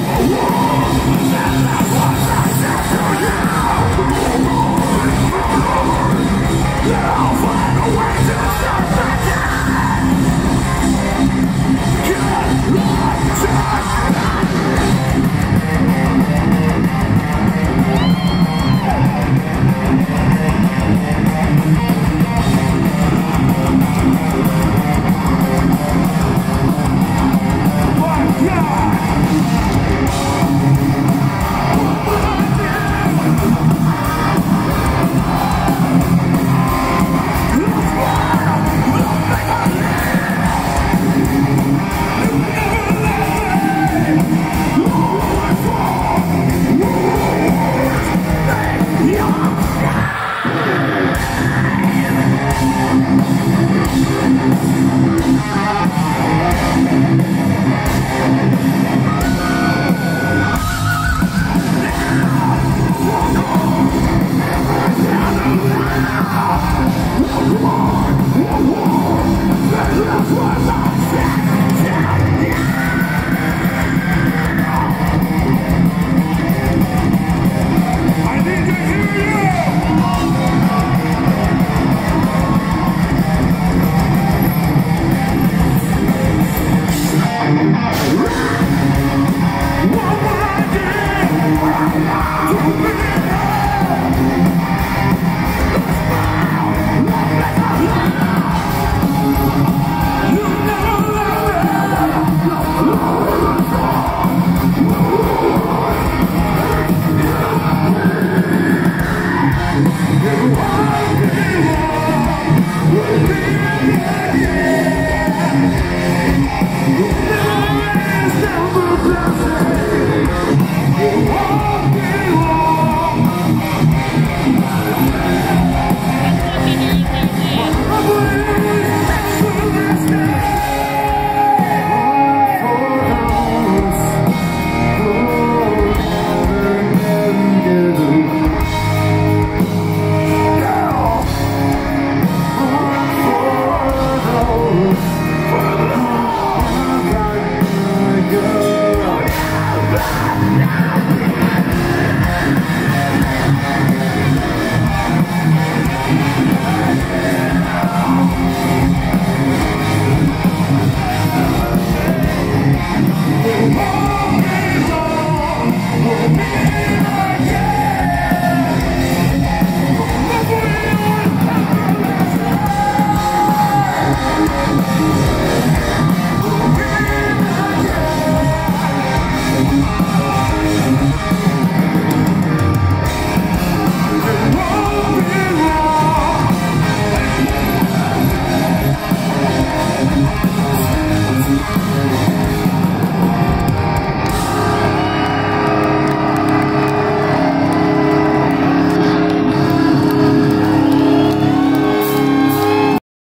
Yeah!